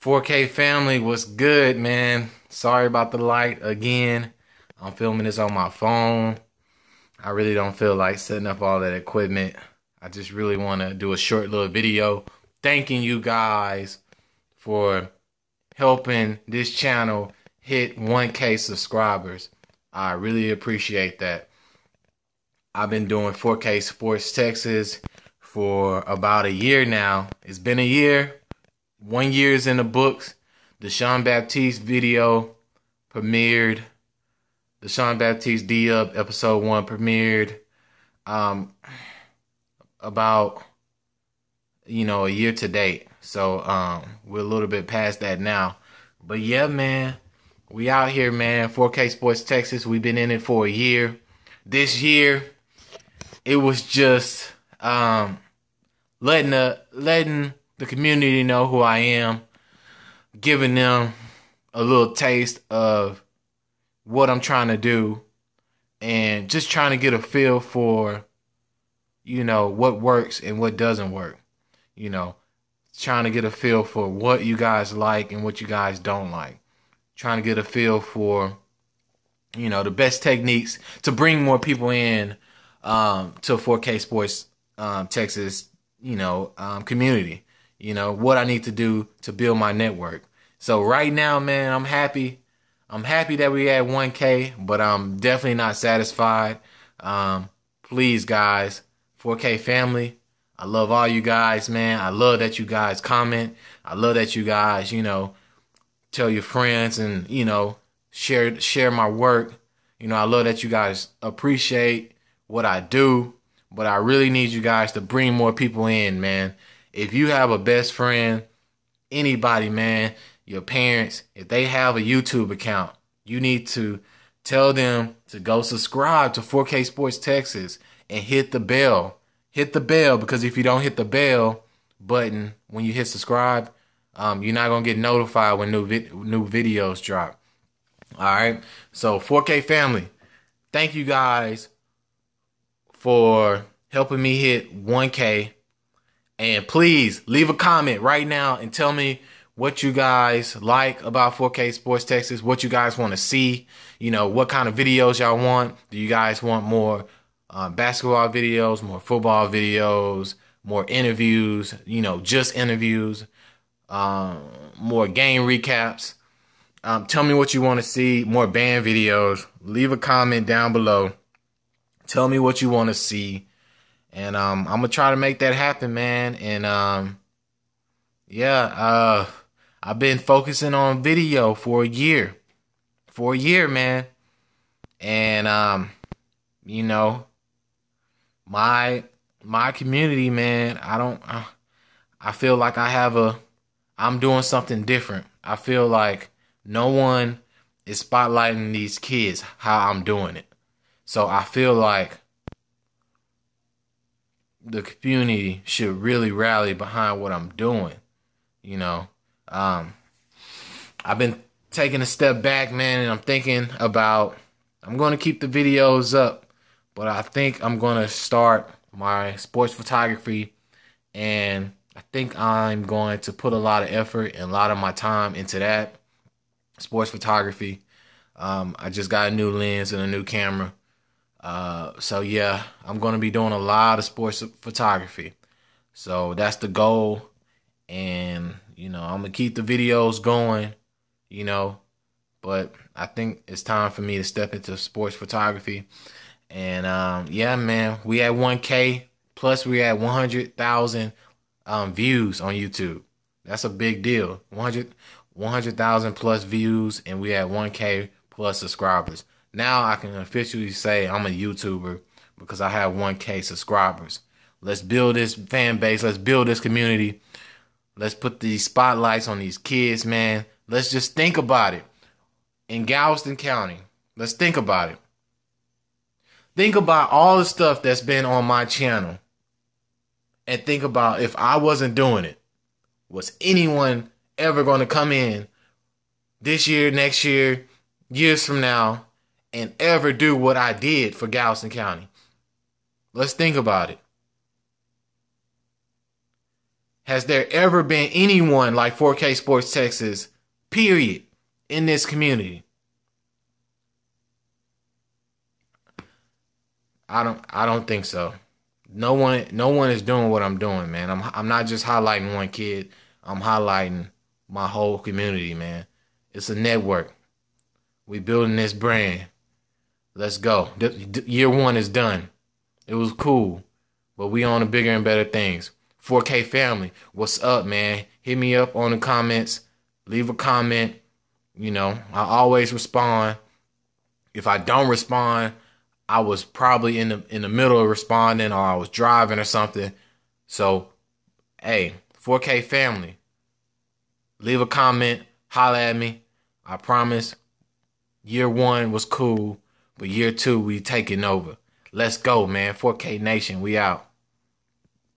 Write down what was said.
4K family was good, man. Sorry about the light again. I'm filming this on my phone. I really don't feel like setting up all that equipment. I just really want to do a short little video thanking you guys for helping this channel hit 1K subscribers. I really appreciate that. I've been doing 4K Sports Texas for about a year now. It's been a year. One year is in the books. The Sean Baptiste video premiered. The Sean Baptiste D Up episode one premiered. Um, about you know a year to date. So um, we're a little bit past that now. But yeah, man, we out here, man. 4K Sports Texas. We've been in it for a year. This year, it was just um, letting the letting the community know who I am, giving them a little taste of what I'm trying to do, and just trying to get a feel for, you know, what works and what doesn't work. You know, trying to get a feel for what you guys like and what you guys don't like. Trying to get a feel for, you know, the best techniques to bring more people in um, to 4K Sports um, Texas, you know, um, community. You know, what I need to do to build my network. So right now, man, I'm happy. I'm happy that we had 1K, but I'm definitely not satisfied. Um, please, guys, 4K family, I love all you guys, man. I love that you guys comment. I love that you guys, you know, tell your friends and you know share share my work. You know, I love that you guys appreciate what I do, but I really need you guys to bring more people in, man. If you have a best friend, anybody, man, your parents, if they have a YouTube account, you need to tell them to go subscribe to 4K Sports Texas and hit the bell. Hit the bell because if you don't hit the bell button when you hit subscribe, um, you're not gonna get notified when new vi- new videos drop. All right. So 4K family, thank you guys for helping me hit 1K. And please leave a comment right now and tell me what you guys like about 4K Sports Texas, what you guys want to see, you know, what kind of videos y'all want. Do you guys want more uh, basketball videos, more football videos, more interviews, you know, just interviews, um, more game recaps? Um, tell me what you want to see, more band videos. Leave a comment down below. Tell me what you want to see. And um, I'm gonna try to make that happen, man. And um, yeah, uh, I've been focusing on video for a year, for a year, man. And um, you know, my my community, man. I don't. Uh, I feel like I have a. I'm doing something different. I feel like no one is spotlighting these kids how I'm doing it. So I feel like the community should really rally behind what I'm doing. You know, um, I've been taking a step back, man, and I'm thinking about I'm going to keep the videos up, but I think I'm going to start my sports photography and I think I'm going to put a lot of effort and a lot of my time into that sports photography. Um, I just got a new lens and a new camera. Uh, so yeah, I'm to be doing a lot of sports photography. So that's the goal. And, you know, I'm to keep the videos going, you know, but I think it's time for me to step into sports photography. And, um, yeah, man, we had 1K plus we had 100,000 um, views on YouTube. That's a big deal. 100 100,000 plus views and we had 1K plus subscribers. Now I can officially say I'm a YouTuber because I have 1K subscribers. Let's build this fan base. Let's build this community. Let's put these spotlights on these kids, man. Let's just think about it. In Galveston County, let's think about it. Think about all the stuff that's been on my channel. And think about if I wasn't doing it, was anyone ever going to come in this year, next year, years from now, and ever do what I did for Galveston County? Let's think about it. has there ever been anyone like 4K Sports Texas, period, in this community? I don't I don't think so. No one no one is doing what I'm doing, man. I'm I'm not just highlighting one kid. I'm highlighting my whole community, man. It's a network. We building this brand. Let's go. Year one is done. It was cool, but we on to bigger and better things. 4K family, what's up, man? Hit me up on the comments. Leave a comment. You know, I always respond. If I don't respond, I was probably in the in the middle of responding or I was driving or something. So, hey, 4K family, leave a comment, holla at me. I promise. Year one was cool, but year two we taking over. Let's go, man. 4K Nation, we out.